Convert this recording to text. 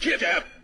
Get up!